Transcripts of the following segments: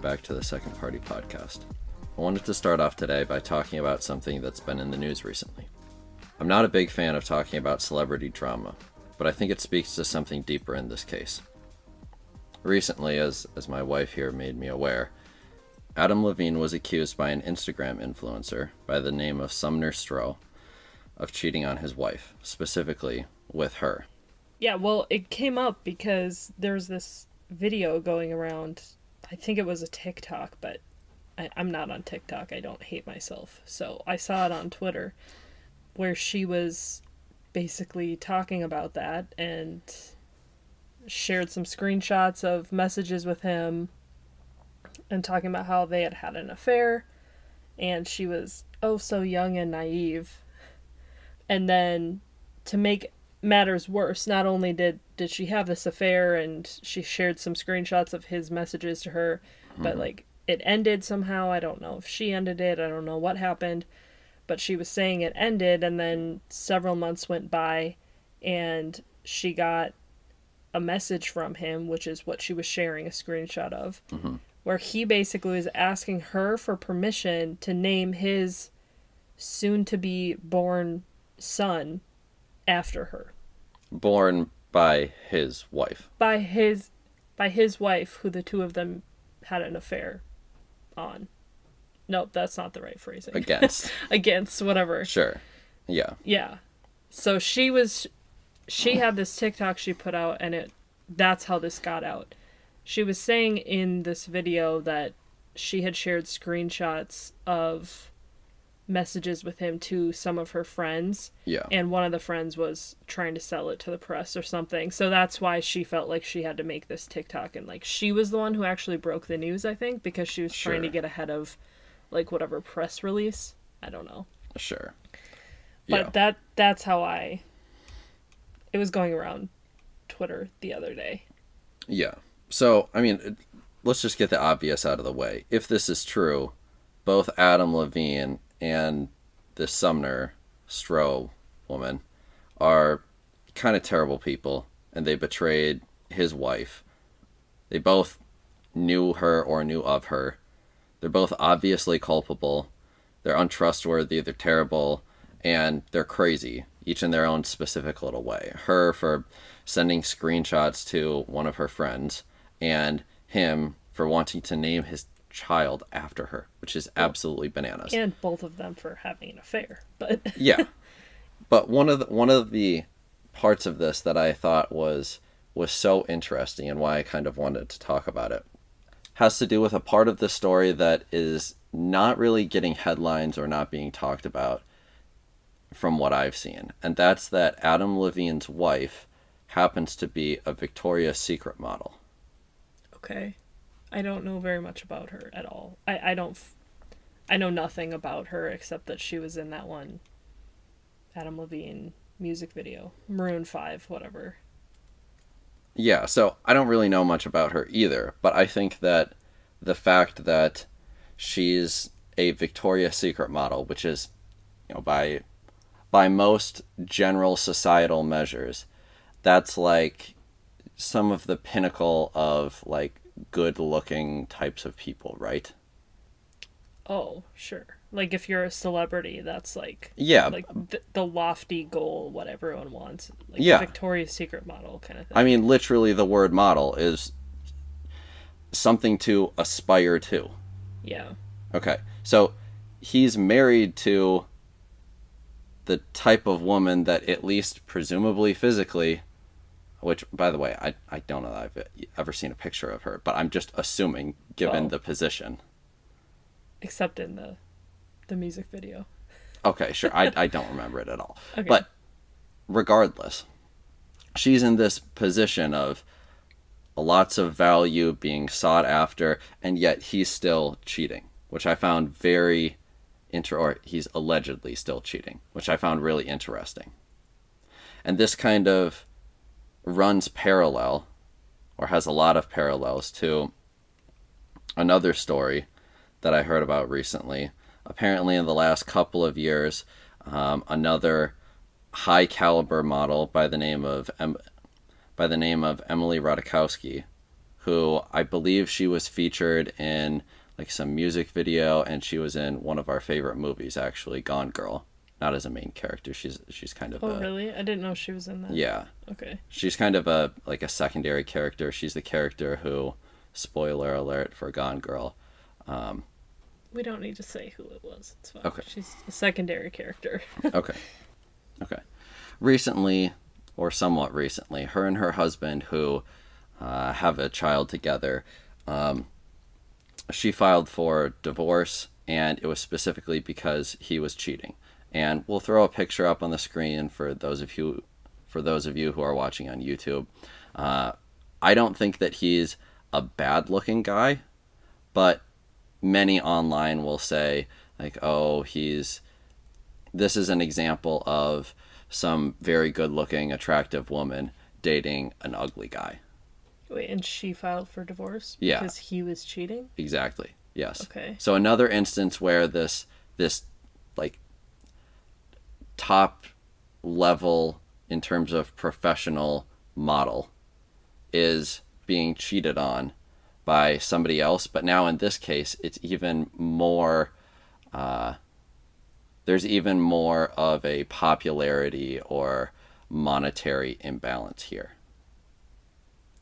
Welcome back to the Second Party Podcast. I wanted to start off today by talking about something that's been in the news recently. I'm not a big fan of talking about celebrity drama, but I think it speaks to something deeper in this case. Recently, as, as my wife here made me aware, Adam Levine was accused by an Instagram influencer by the name of Sumner Stroh of cheating on his wife, specifically with her. Yeah, well, it came up because there's this video going around. I think it was a TikTok, but I, I'm not on TikTok. I don't hate myself. So I saw it on Twitter where she was basically talking about that and shared some screenshots of messages with him and talking about how they had had an affair and she was oh so young and naive and then to make matters worse. Not only did did she have this affair and she shared some screenshots of his messages to her but mm-hmm. like it ended somehow. I don't know if she ended it. I don't know what happened. But she was saying it ended and then several months went by and she got a message from him which is what she was sharing a screenshot of mm-hmm. where he basically was asking her for permission to name his soon to be born son after her Born by his wife. by his by his wife who the two of them had an affair on nope that's not the right phrasing Against. against whatever sure. Yeah. yeah so she was she had this tiktok she put out and it that's how this got out she was saying in this video that she had shared screenshots of messages with him to some of her friends Yeah. and one of the friends was trying to sell it to the press or something. So that's why she felt like she had to make this TikTok and like she was the one who actually broke the news, I think, because she was trying to get ahead of like whatever press release. I don't know. Sure. But yeah. that that's how I it was going around Twitter the other day. Yeah. So, I mean, it- let's just get the obvious out of the way. If this is true, both Adam Levine and this Sumner Stroh woman are kind of terrible people, and they betrayed his wife. They both knew her or knew of her. They're both obviously culpable. They're untrustworthy, they're terrible, and they're crazy, each in their own specific little way. Her for sending screenshots to one of her friends, and him for wanting to name his child after her, which is absolutely bananas. And both of them for having an affair. But yeah. But one of the, one of the parts of this that I thought was was so interesting and why I kind of wanted to talk about it has to do with a part of the story that is not really getting headlines or not being talked about from what I've seen. And that's that Adam Levine's wife happens to be a Victoria's Secret model. okay. I don't know very much about her at all. I I don't f- I know nothing about her except that she was in that one Adam Levine music video, Maroon 5, whatever. Yeah, so I don't really know much about her either, but I think that the fact that she's a Victoria's Secret model, which is, you know, by by most general societal measures, that's like some of the pinnacle of like good-looking types of people, right? Oh, sure. Like if you're a celebrity, that's like Yeah, like th- the lofty goal what everyone wants. Like Yeah. Victoria's Secret model kind of thing. I mean literally the word model is something to aspire to. yeah. Okay. So he's married to the type of woman that at least presumably physically which by the way I, I don't know that I've ever seen a picture of her, but I'm just assuming given Oh. the position. Except in the the music video. Okay, sure. I, I don't remember it at all. Okay. But regardless, she's in this position of lots of value being sought after, and yet he's still cheating, which I found very inter or he's allegedly still cheating, which I found really interesting. And this kind of runs parallel, or has a lot of parallels to another story that I heard about recently. Apparently, in the last couple of years, um, another high caliber model by the name of em- by the name of Emily Ratajkowski who I believe she was featured in like some music video and she was in one of our favorite movies actually, Gone Girl. Not as a main character. She's she's kind of Oh, a really? I didn't know she was in that. yeah. Okay. She's kind of a like a secondary character. She's the character who spoiler alert for Gone Girl. We don't need to say who it was. It's fine. Okay. She's a secondary character. Okay. Okay. Recently, or somewhat recently, her and her husband, who uh, have a child together, um, she filed for divorce, and it was specifically because he was cheating. And we'll throw a picture up on the screen for those of you, for those of you who are watching on YouTube. Uh, I don't think that he's a bad-looking guy, but many online will say like, "Oh, he's." this is an example of some very good looking, attractive woman dating an ugly guy. Wait, and she filed for divorce Yeah. because he was cheating? Exactly. Yes. Okay. So another instance where this this top level in terms of professional model is being cheated on by somebody else, but now in this case it's even more uh, there's even more of a popularity or monetary imbalance here.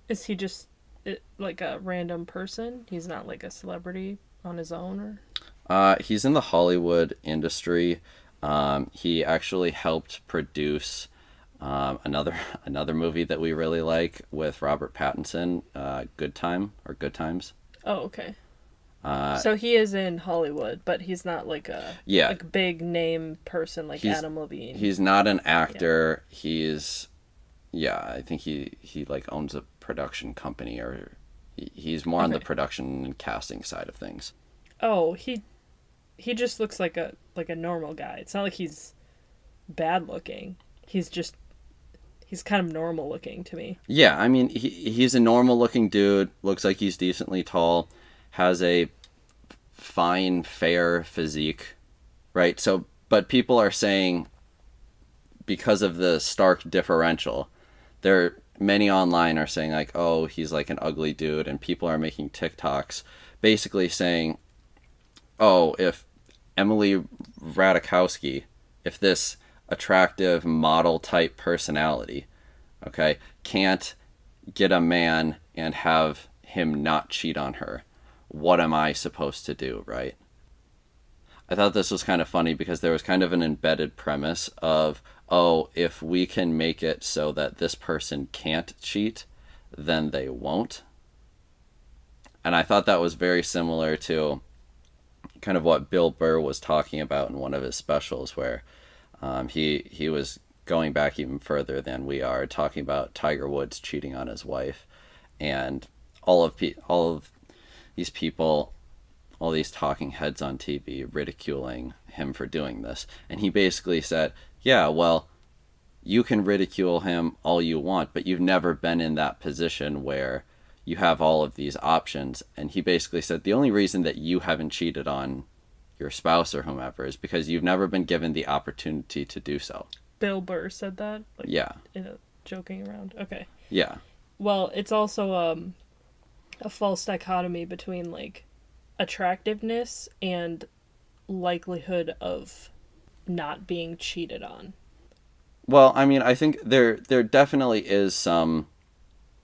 Is he just it, like a random person? He's not like a celebrity on his own or Uh, he's in the Hollywood industry. Um, he actually helped produce um, another another movie that we really like with Robert Pattinson, uh, Good Time or Good Times. Oh, okay. Uh, so he is in Hollywood, but he's not like a Yeah. like big name person like He's- Adam Levine. he's not an actor. He's yeah, I think he he like owns a production company or he- he's more on the production and casting side of things. Oh, he he just looks like a like a normal guy. It's not like he's bad looking. He's just he's kind of normal looking to me. Yeah, I mean, he he's a normal looking dude. Looks like he's decently tall. Has a fine, fair physique, right? So, but people are saying because of the stark differential, there many online are saying like, "Oh, he's like an ugly dude," and people are making TikToks basically saying, "Oh, if Emily Ratajkowski, if this attractive model type personality, okay, can't get a man and have him not cheat on her, what am I supposed to do, right? I thought this was kind of funny because there was kind of an embedded premise of, oh, if we can make it so that this person can't cheat, then they won't. And I thought that was very similar to kind of what Bill Burr was talking about in one of his specials, where um, he he was going back even further than we are, talking about Tiger Woods cheating on his wife, and all of pe- all of these people, all these talking heads on TV ridiculing him for doing this, and he basically said, "Yeah, well." You can ridicule him all you want, but you've never been in that position where you have all of these options. And he basically said the only reason that you haven't cheated on your spouse or whomever is because you've never been given the opportunity to do so. Bill Burr said that, like Yeah. in a joking around. Okay. Yeah. Well, it's also um a false dichotomy between like attractiveness and likelihood of not being cheated on. Well, I mean, I think there there definitely is some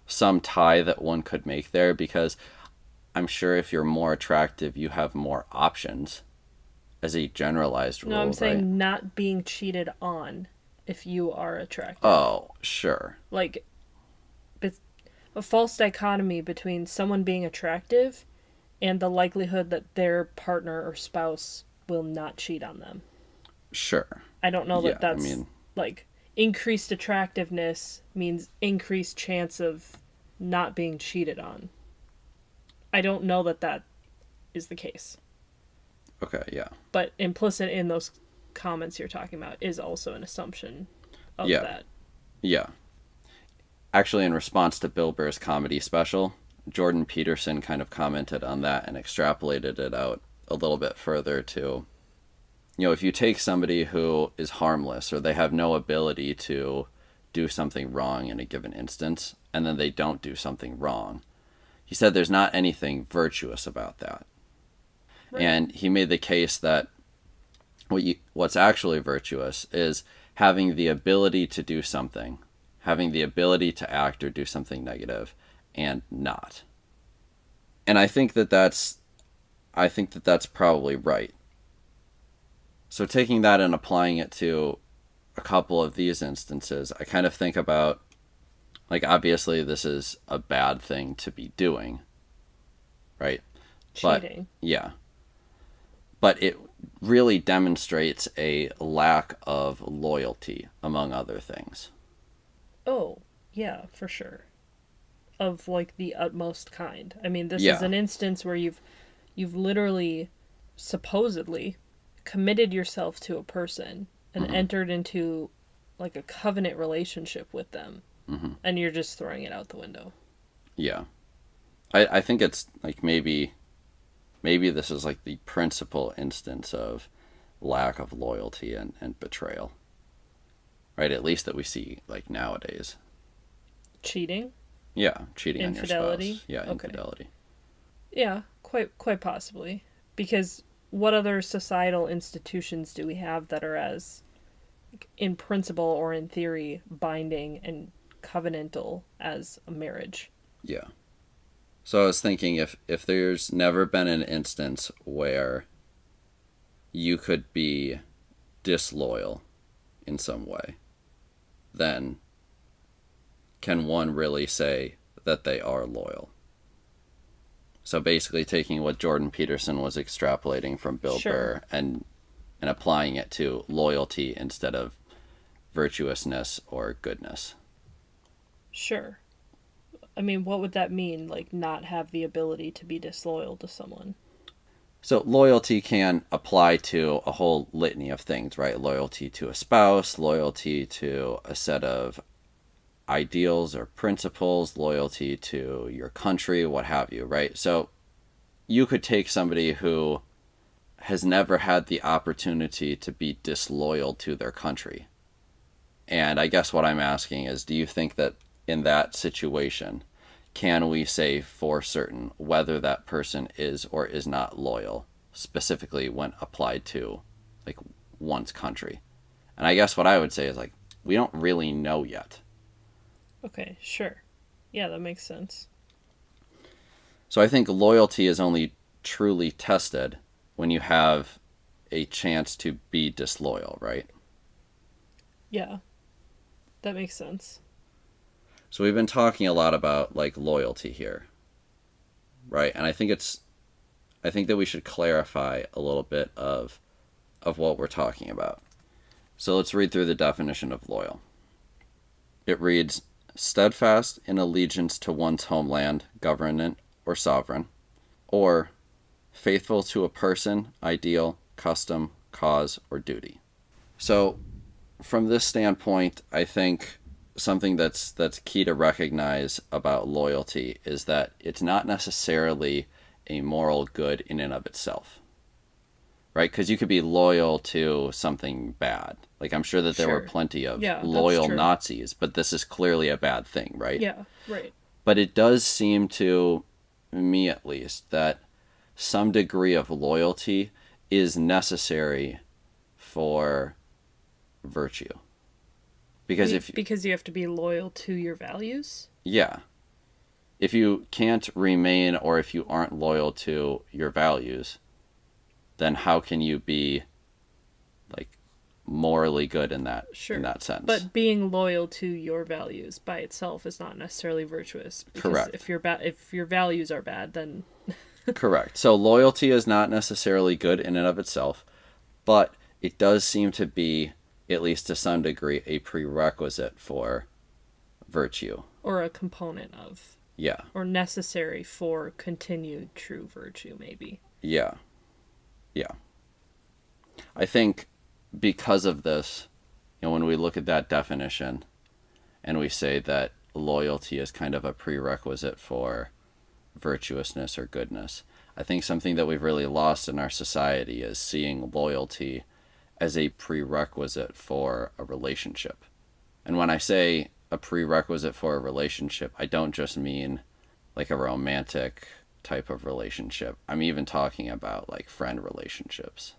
some tie that one could make there because I'm sure if you're more attractive, you have more options as a generalized rule, No, I'm saying right? not being cheated on if you are attractive. Oh, sure. like a false dichotomy between someone being attractive and the likelihood that their partner or spouse will not cheat on them. Sure. I don't know Yeah, that I that's mean- like increased attractiveness means increased chance of not being cheated on. I don't know that that is the case. Okay, yeah. But implicit in those comments you're talking about is also an assumption of Yeah. that. Yeah. Actually, in response to Bill Burr's comedy special, Jordan Peterson kind of commented on that and extrapolated it out a little bit further to, you know, if you take somebody who is harmless or they have no ability to do something wrong in a given instance, and then they don't do something wrong, he said there's not anything virtuous about that. Right. And he made the case that what you, what's actually virtuous is having the ability to do something, having the ability to act or do something negative and not. And I think that that's I think that that's probably right. So taking that and applying it to a couple of these instances, I kind of think about like obviously this is a bad thing to be doing. Right? Cheating. But yeah. But it really demonstrates a lack of loyalty among other things. Oh, yeah, for sure. Of like the utmost kind. I mean, this is an instance where you've you've literally supposedly committed yourself to a person and Mm-hmm. entered into like a covenant relationship with them. Mm-hmm. And you're just throwing it out the window. Yeah. I, I think it's like maybe maybe this is like the principal instance of lack of loyalty and, and betrayal. Right? At least that we see like nowadays. Cheating? Yeah, cheating on Infidelity? your spouse. Yeah, Okay. infidelity. Yeah, quite quite possibly. Because what other societal institutions do we have that are as in principle or in theory binding and covenantal as a marriage? Yeah. So I was thinking if if there's never been an instance where you could be disloyal in some way, then can one really say that they are loyal? So basically taking what Jordan Peterson was extrapolating from Bill Sure. Burr and and applying it to loyalty instead of virtuousness or goodness. Sure. I mean, what would that mean? Like, not have the ability to be disloyal to someone? So loyalty can apply to a whole litany of things, right? Loyalty to a spouse, loyalty to a set of ideals or principles, loyalty to your country, what have you, right? So you could take somebody who has never had the opportunity to be disloyal to their country. And I guess what I'm asking is do you think that in that situation, can we say for certain whether that person is or is not loyal, specifically when applied to like one's country? And I guess what I would say is like we don't really know yet. Okay, sure. Yeah, that makes sense. So I think loyalty is only truly tested when you have a chance to be disloyal, right? Yeah. That makes sense. So we've been talking a lot about like loyalty here. Right? And I think it's I think that we should clarify a little bit of of what we're talking about. So let's read through the definition of loyal. It reads steadfast in allegiance to one's homeland, government, or sovereign, or faithful to a person, ideal, custom, cause, or duty. So from this standpoint, I think something that's that's key to recognize about loyalty is that it's not necessarily a moral good in and of itself. Right? Because you could be loyal to something bad. Like I'm sure that there were plenty of Yeah, loyal. Nazis, but this is clearly a bad thing, right? Yeah, right. But it does seem to me at least that some degree of loyalty is necessary for virtue. Because Be- if because you have to be loyal to your values? yeah. If you can't remain or if you aren't loyal to your values, then how can you be morally good in that Sure. in that sense? But being loyal to your values by itself is not necessarily virtuous. Because Correct. If your ba- if your values are bad, then Correct. So loyalty is not necessarily good in and of itself, but it does seem to be, at least to some degree, a prerequisite for virtue. or a component of Yeah. or necessary for continued true virtue maybe. Yeah. Yeah. I think because of this, you know, when we look at that definition and we say that loyalty is kind of a prerequisite for virtuousness or goodness, I think something that we've really lost in our society is seeing loyalty as a prerequisite for a relationship. And when I say a prerequisite for a relationship, I don't just mean like a romantic type of relationship. I'm even talking about like friend relationships.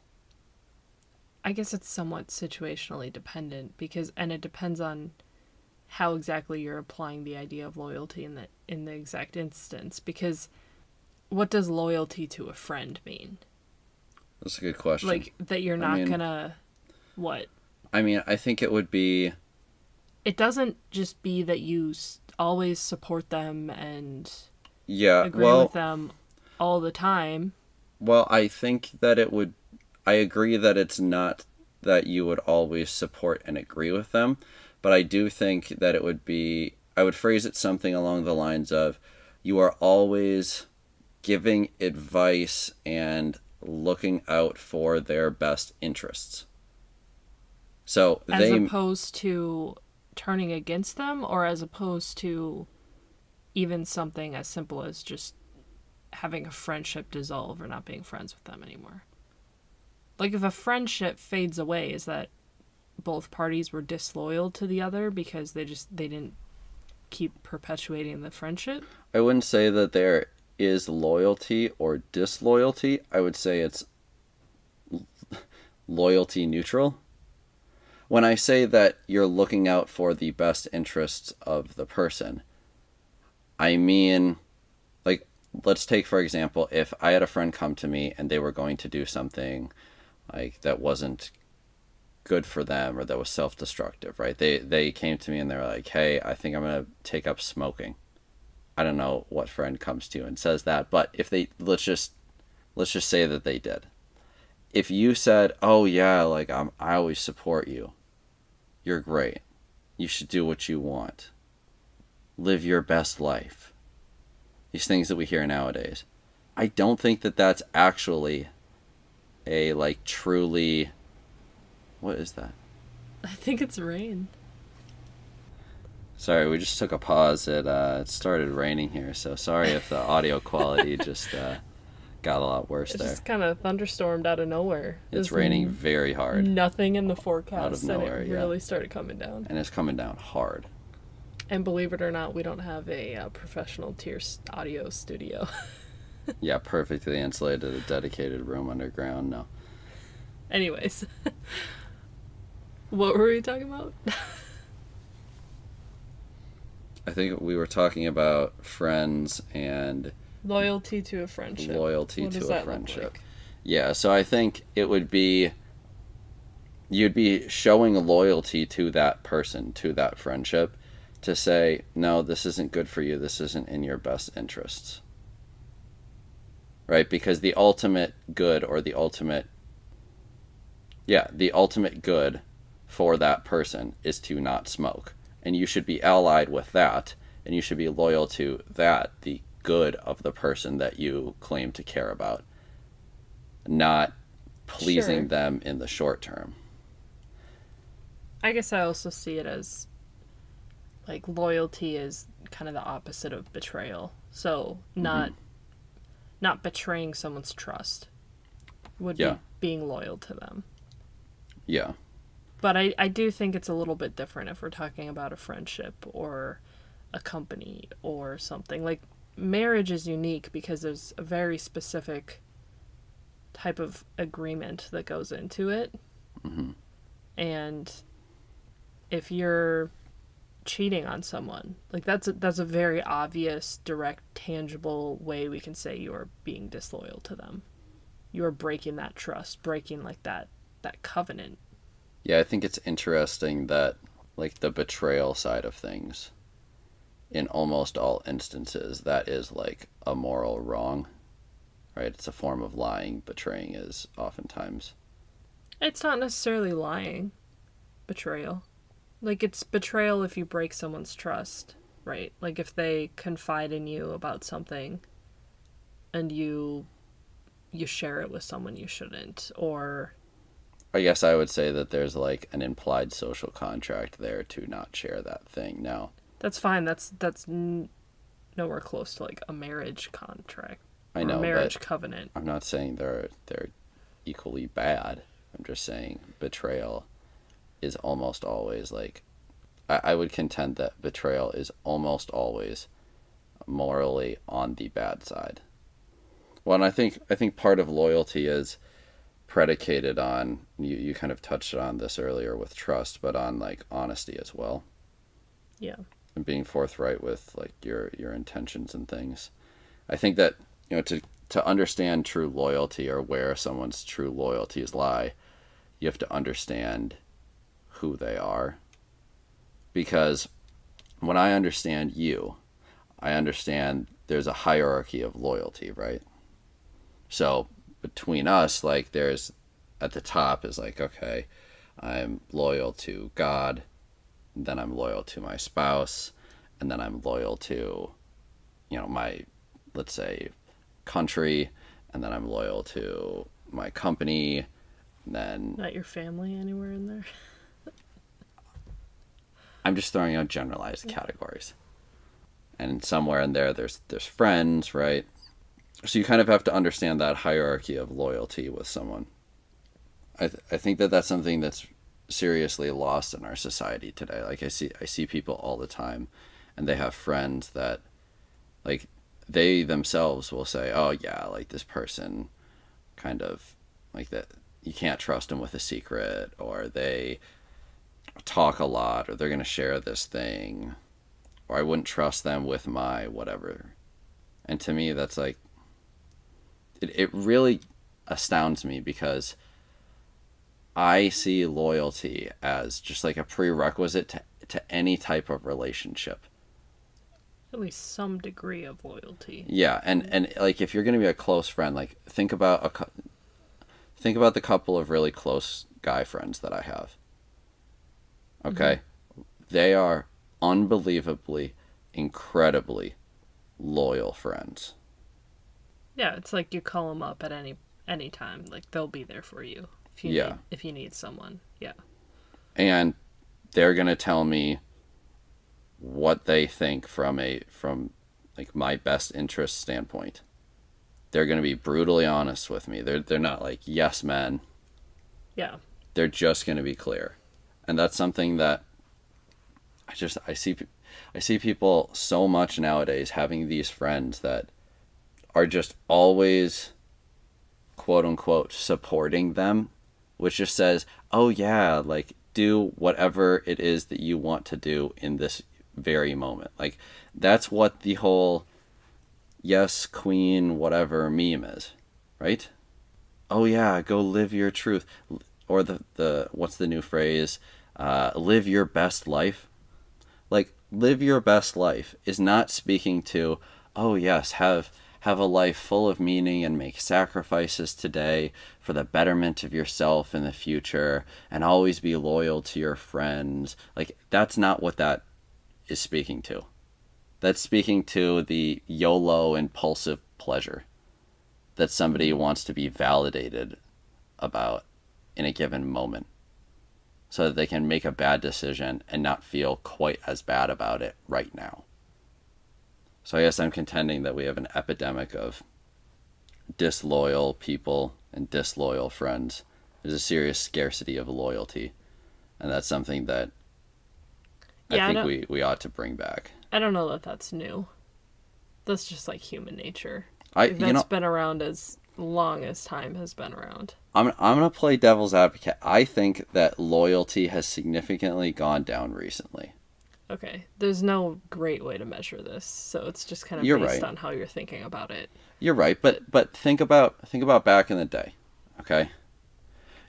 I guess it's somewhat situationally dependent because and it depends on how exactly you're applying the idea of loyalty in the in the exact instance because what does loyalty to a friend mean? That's a good question. Like that you're not mean- gonna what? I mean, I think it would be It doesn't just be that you always support them and yeah, agree well, with them all the time. Well, I think that it would. I agree that it's not that you would always support and agree with them, but I do think that it would be. I would phrase it something along the lines of you are always giving advice and looking out for their best interests. So As they opposed to turning against them or as opposed to even something as simple as just having a friendship dissolve or not being friends with them anymore. Like if a friendship fades away, is that both parties were disloyal to the other because they just they didn't keep perpetuating the friendship? I wouldn't say that there is loyalty or disloyalty. I would say it's loyalty neutral. When I say that you're looking out for the best interests of the person, I mean, like, let's take, for example, if I had a friend come to me and they were going to do something like that wasn't good for them or that was self-destructive right they they came to me and they're like hey i think i'm going to take up smoking I don't know what friend comes to you and says that, but if they let's just let's just say that they did. If you said, "Oh yeah, like I'm I always support you. You're great. You should do what you want. Live your best life." These things that we hear nowadays. I don't think that that's actually a like truly what is that? I think it's rain. Sorry, we just took a pause. It uh, it started raining here, so sorry if the audio quality just uh, got a lot worse It there. just kind of thunderstormed out of nowhere. It's There's raining very hard, Nothing in the forecast, Out of nowhere, and it yeah. really started coming down. and it's coming down hard. And believe it or not, we don't have a uh, professional tier audio studio. Yeah, perfectly insulated, a dedicated room underground. No, Anyways, what were we talking about? I think we were talking about friends and Loyalty to a friendship. loyalty What to a friendship. like? Yeah, so I think it would be you'd be showing loyalty to that person, to that friendship, to say, no, this isn't good for you. This isn't in your best interests. Right? Because the ultimate good or the ultimate, yeah, the ultimate good for that person is to not smoke. And you should be allied with that, and you should be loyal to that, the good of the person that you claim to care about not pleasing Sure. them in the short term. I guess I also see it as like loyalty is kind of the opposite of betrayal. So not Mm-hmm. Not betraying someone's trust would Yeah. be being loyal to them. Yeah. But I, I do think it's a little bit different if we're talking about a friendship or a company or something. Like marriage is unique because there's a very specific type of agreement that goes into it. hmm And if you're cheating on someone, like that's a, that's a very obvious, direct, tangible way we can say you are being disloyal to them. You are breaking that trust, breaking like that that covenant. Yeah, I think it's interesting that like the betrayal side of things in almost all instances that is like a moral wrong. Right? It's a form of lying. Betraying is oftentimes. It's not necessarily lying, betrayal. Like it's betrayal if you break someone's trust, right? Like if they confide in you about something and you you share it with someone you shouldn't or I guess I would say that there's like an implied social contract there to not share that thing. Now, that's fine. That's that's n- nowhere close to like a marriage contract. I know, a marriage covenant. I'm not saying they're they're equally bad. I'm just saying betrayal is almost always like I, I would contend that betrayal is almost always morally on the bad side. Well, and I think I think part of loyalty is predicated on you, you kind of touched on this earlier with trust, but on like honesty as well. Yeah. And being forthright with like your your intentions and things. I think that, you know, to to understand true loyalty or where someone's true loyalties lie, you have to understand who they are. Because when I understand you, I understand there's a hierarchy of loyalty, right? So between us, like there's at the top is like, okay, I'm loyal to God, then I'm loyal to my spouse, and then I'm loyal to, you know, my, let's say, country, and then I'm loyal to my company, and then Not your family anywhere in there. I'm just throwing out generalized categories. And somewhere in there there's there's friends, right? So you kind of have to understand that hierarchy of loyalty with someone. I th- I think that that's something that's seriously lost in our society today. Like I see I see people all the time and they have friends that like they themselves will say, "Oh yeah, like this person kind of like that you can't trust them with a secret or they talk a lot or they're going to share this thing or I wouldn't trust them with my whatever. And to me that's like it it really astounds me because I see loyalty as just like a prerequisite to to any type of relationship. At least some degree of loyalty. Yeah, and and like if you're going to be a close friend, like think about a think about the couple of really close guy friends that I have. Okay? They are unbelievably incredibly loyal friends. Yeah, it's like you call them up at any any time. Like they'll be there for you if you Yeah. need, if you need someone. Yeah. and they're going to tell me what they think from a from like my best interest standpoint. They're going to be brutally honest with me. They're they're not like yes men. Yeah. They're just going to be clear. And that's something that I just I see I see people so much nowadays having these friends that are just always quote unquote supporting them which just says, "Oh yeah, like do whatever it is that you want to do in this very moment." Like that's what the whole yes, queen, whatever meme is, right? Oh yeah, go live your truth or the the what's the new phrase? Uh, live your best life. Like live your best life is not speaking to, "Oh yes, have have a life full of meaning and make sacrifices today for the betterment of yourself in the future and always be loyal to your friends. Like that's not what that is speaking to. That's speaking to the YOLO impulsive pleasure that somebody wants to be validated about in a given moment so that they can make a bad decision and not feel quite as bad about it right now. So I guess I'm contending that we have an epidemic of disloyal people and disloyal friends. There's a serious scarcity of loyalty, and that's something that Yeah, I I think don't- we, we ought to bring back. I don't know that that's new. That's just like human nature. I That's you know been around as long as time has been around. I'm I'm gonna play devil's advocate. I think that loyalty has significantly gone down recently. Okay. There's no great way to measure this, so it's just kind of You're based right. on how you're thinking about it. You're right, but but think about think about back in the day, okay?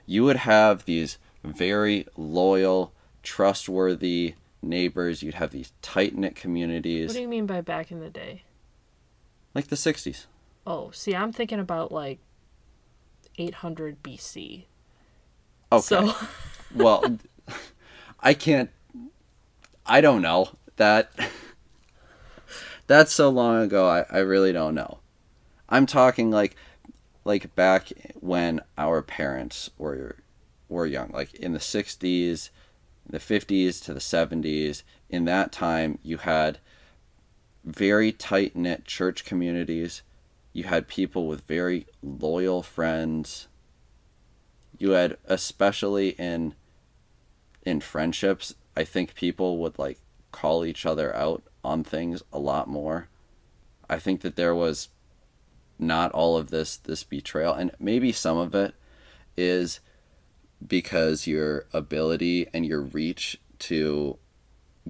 You would have these very loyal, trustworthy neighbors. You'd have these tight knit communities, What do you mean by back in the day? like the '60s. Oh, see, I'm thinking about like 800 BC. Okay. So, well, I can't. I don't know that. That's so long ago. I, I really don't know. I'm talking like, like back when our parents were, were young, like in the '60s, the '50s to the '70s. In that time, you had very tight knit church communities. You had people with very loyal friends. You had especially in in friendships i think people would like call each other out on things a lot more. I think that there was not all of this this betrayal and maybe some of it is because your ability and your reach to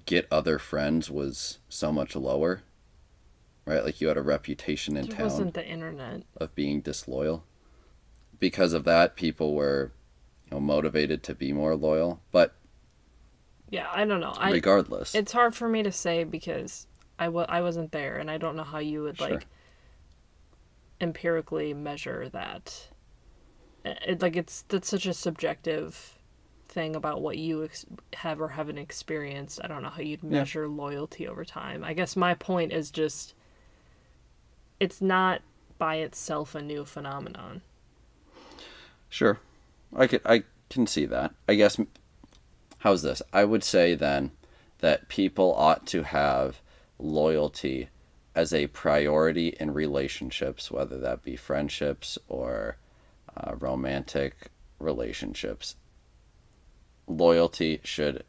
get other friends was so much lower right like you had a reputation in It town wasn't the internet. of being disloyal because of that people were you know motivated to be more loyal but Yeah, I don't know. I regardless it's hard for me to say because I wa- I wasn't there and I don't know how you would Sure. like empirically measure that. It, like it's that's such a subjective thing about what you ex- have or haven't experienced. I don't know how you'd Yeah. measure loyalty over time. I guess my point is just it's not by itself a new phenomenon. Sure, I could I can see that. I guess how's this? I would say then that people ought to have loyalty as a priority in relationships, whether that be friendships or uh, romantic relationships. Loyalty should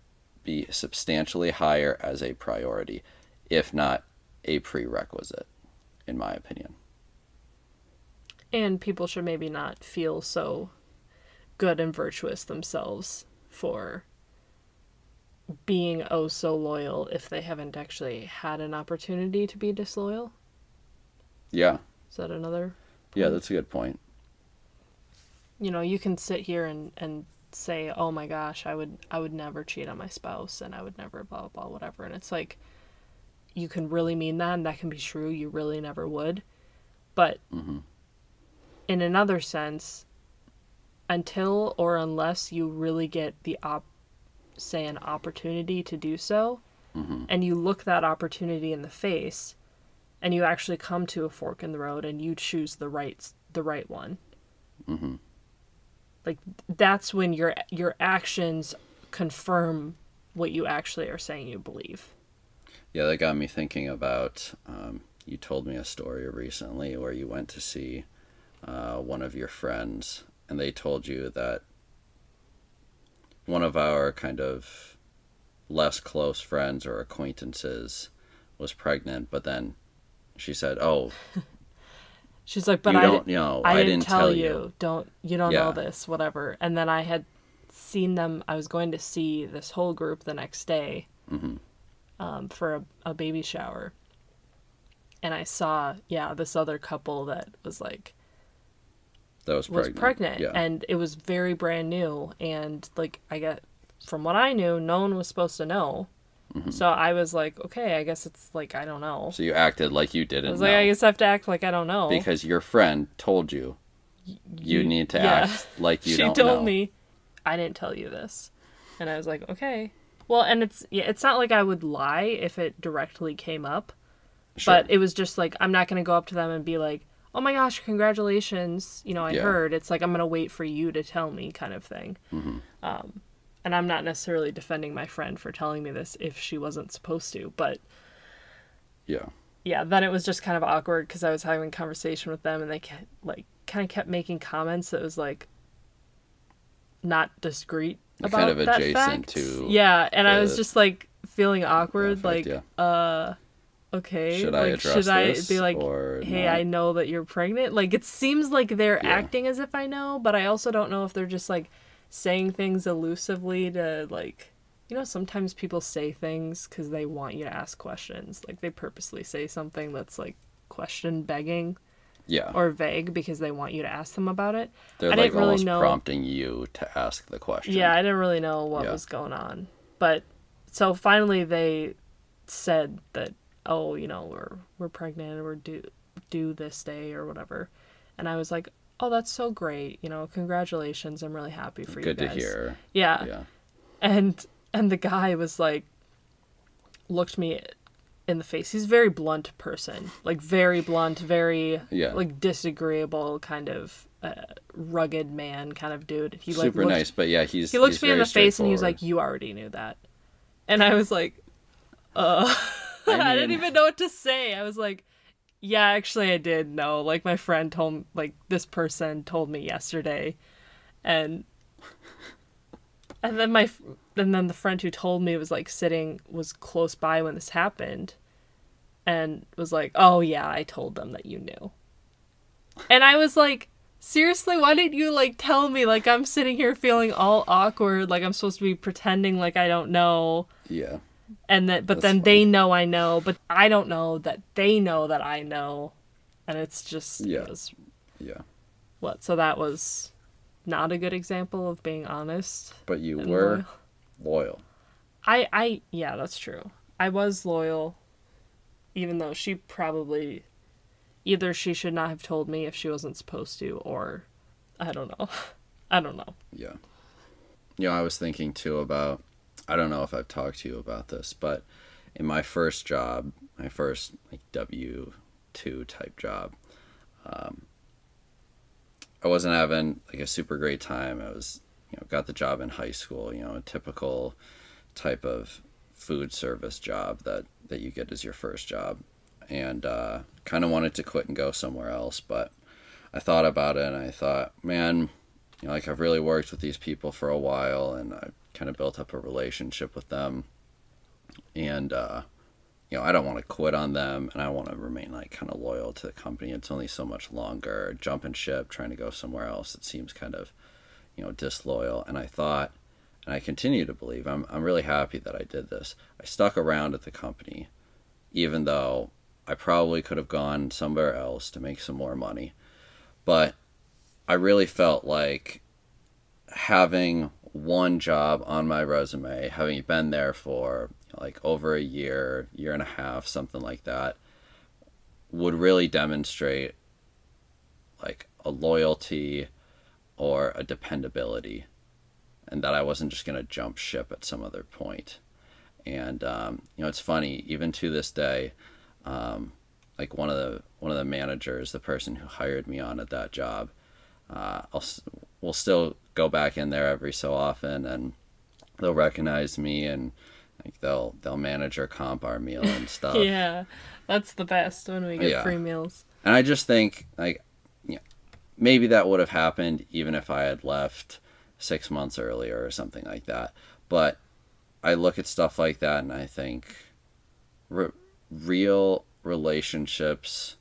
be substantially higher as a priority, if not a prerequisite, in my opinion. And people should maybe not feel so good and virtuous themselves for being oh so loyal if they haven't actually had an opportunity to be disloyal. Yeah, Is that another? yeah, that's a good point. You know, you can sit here and, and say, "Oh my gosh, I would I would never cheat on my spouse and I would never blah blah blah whatever." And it's like you can really mean that and that can be true. You really never would. But mm-hmm. in another sense, until or unless you really get the op say an opportunity to do so mm-hmm. and you look that opportunity in the face and you actually come to a fork in the road and you choose the right the right one mm-hmm. like that's when your your actions confirm what you actually are saying you believe Yeah, that got me thinking about. Um, you told me a story recently where you went to see uh, one of your friends, and they told you that one of our kind of less close friends or acquaintances was pregnant, but then she said, "Oh, she's like but you i don't know. I, I, didn't, tell, tell you. Don't you don't Yeah. know this, whatever. And then I had seen them. I was going to see this whole group the next day Mm-hmm. Um, for a, a baby shower, and I saw yeah this other couple that was like That was was pregnant. pregnant, Yeah. and it was very brand new. And like I get from what I knew, no one was supposed to know. Mm-hmm. So I was like, okay, I guess it's like I don't know. so you acted like you didn't I was know like, I guess I have to act like I don't know. because your friend told you. You need to yeah. act like you she told know. me i didn't tell you this and i was like okay well and it's yeah it's not like i would lie if it directly came up Sure. but it was just like i'm not going to go up to them and be like oh my gosh congratulations you know i Yeah. heard it's like i'm going to wait for you to tell me kind of thing Mm-hmm. um, and i'm not necessarily defending my friend for telling me this if she wasn't supposed to but yeah. yeah, then it was just kind of awkward because I was having a conversation with them and they kept, like kind of kept making comments that was like not discreet Kind about of that adjacent fact. to yeah, and I was just like feeling awkward, like yeah. uh, okay, Should I like address should I be like, or hey, not? I know that you're pregnant. Like it seems like they're Yeah. acting as if I know, but I also don't know if they're just like saying things elusively to like you know sometimes people say things because they want you to ask questions like they purposely say something that's like question begging yeah. or vague because they want you to ask them about it They're I like didn't really almost know- prompting you to ask the question. yeah i didn't really know what Yeah. was going on but so finally they said that oh you know we're we're pregnant we're due due this day or whatever and i was like oh that's so great you know congratulations i'm really happy for Good you good to hear. yeah Yeah. and and the guy was like looked me in the face. He's a very blunt person. Like very blunt very Yeah. like disagreeable kind of uh, rugged man kind of dude. He like Super looked, nice, but yeah, he's he looks he's me in the face and he's like you already knew that. And i was like uh. I, didn't even know what to say. I was like yeah actually i did know. Like my friend told like this person told me yesterday. And and then my and then the friend who told me was like sitting was close by when this happened and was like, "Oh yeah, I told them that you knew." And I was like, "Seriously, why didn't you like tell me like I'm sitting here feeling all awkward like I'm supposed to be pretending like I don't know." Yeah. And that but That's then funny. they know I know, but I don't know that they know that I know. And it's just Yeah. it was Yeah. what? So that was not a good example of being honest. But you were loyal. Loyal. I I yeah, that's true. I was loyal even though she probably either she should not have told me if she wasn't supposed to or I don't know. I don't know. Yeah. You know, I was thinking too about I don't know if I've talked to you about this, but in my first job, my first like W two type job, um, I wasn't having like a super great time. I was, you know, got the job in high school. You know, a typical type of food service job that that you get as your first job, and uh, kind of wanted to quit and go somewhere else. But I thought about it, and I thought, man, you know, like I've really worked with these people for a while, and I kind of built up a relationship with them, and uh, you know, I don't want to quit on them, and I want to remain like kind of loyal to the company. It's only so much longer jumping ship, trying to go somewhere else. It seems kind of, you know, disloyal. And I thought, and I continue to believe, I'm I'm really happy that I did this. I stuck around at the company, even though I probably could have gone somewhere else to make some more money, but I really felt like having one job on my resume, having been there for like over a year, year and a half, something like that, would really demonstrate like a loyalty or a dependability, and that I wasn't just going to jump ship at some other point. And um, you know, it's funny, even to this day, um, like one of the one of the managers, the person who hired me on at that job, uh, I'll we'll still go back in there every so often, and they'll recognize me, and like they'll they'll manage or comp our meal and stuff. Yeah. That's the best when we get Yeah. free meals. And I just think like yeah, maybe that would have happened even if I had left six months earlier or something like that. But I look at stuff like that and I think re- real relationships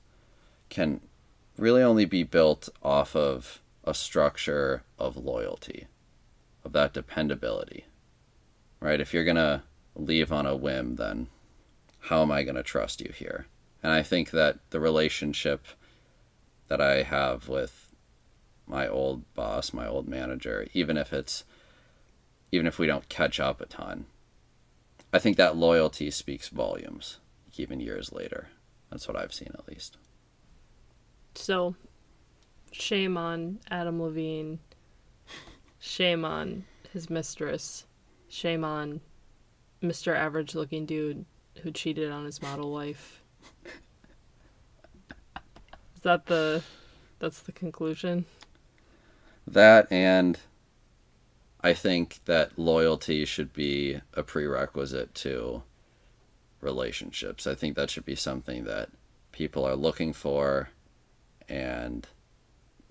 can really only be built off of a structure of loyalty, of that dependability. Right? If you're going to leave on a whim, then how am I going to trust you here? And I think that the relationship that I have with my old boss, my old manager, even if it's even if we don't catch up a ton, I think that loyalty speaks volumes, even years later. That's what I've seen at least. So, shame on Adam Levine. Shame on his mistress. Shame on Mr. Average looking dude who cheated on his model wife. Is that the that's the conclusion? That and I think that loyalty should be a prerequisite to relationships. I think that should be something that people are looking for and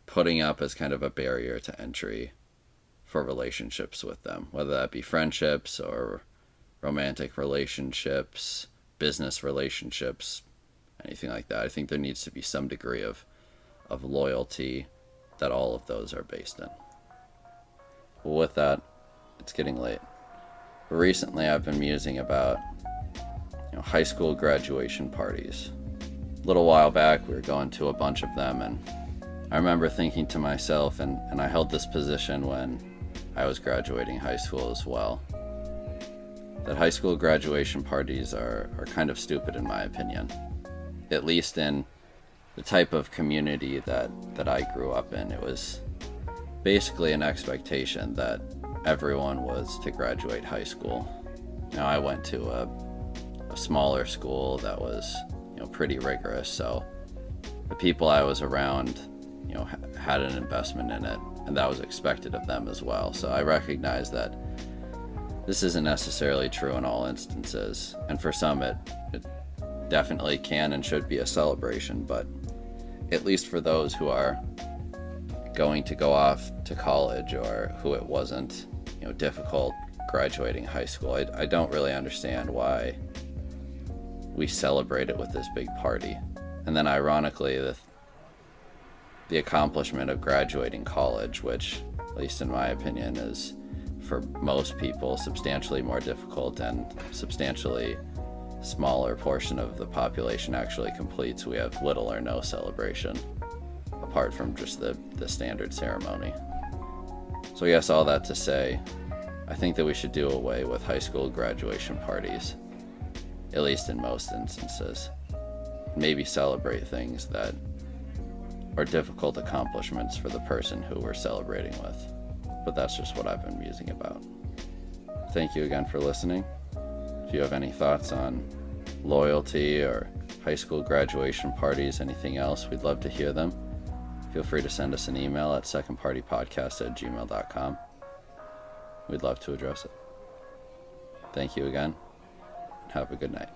putting up as kind of a barrier to entry for relationships with them, whether that be friendships or romantic relationships, business relationships, anything like that. I think there needs to be some degree of of loyalty that all of those are based in. With that, it's getting late. Recently, I've been musing about you know, high school graduation parties. A little while back, we were going to a bunch of them, and I remember thinking to myself, and, and I held this position when I was graduating high school as well, that high school graduation parties are, are kind of stupid in my opinion. At least in the type of community that, that I grew up in. It was basically an expectation that everyone was to graduate high school. Now I went to a, a smaller school that was you know pretty rigorous, so the people I was around you know ha- had an investment in it, and that was expected of them as well. So I recognize that this isn't necessarily true in all instances, and for some it, it definitely can and should be a celebration, but at least for those who are going to go off to college or who it wasn't, you know, difficult graduating high school, I, I don't really understand why we celebrate it with this big party. And then, ironically, the, the accomplishment of graduating college, which, at least in my opinion, is for most people substantially more difficult and substantially smaller portion of the population actually completes, we have little or no celebration apart from just the, the standard ceremony. So, yes, all that to say, I think that we should do away with high school graduation parties, at least in most instances. Maybe celebrate things that are difficult accomplishments for the person who we're celebrating with. But that's just what I've been musing about. Thank you again for listening. You have any thoughts on loyalty or high school graduation parties, anything else, we'd love to hear them. Feel free to send us an email at secondpartypodcast at gmail.com. We'd love to address it. Thank you again. Have a good night.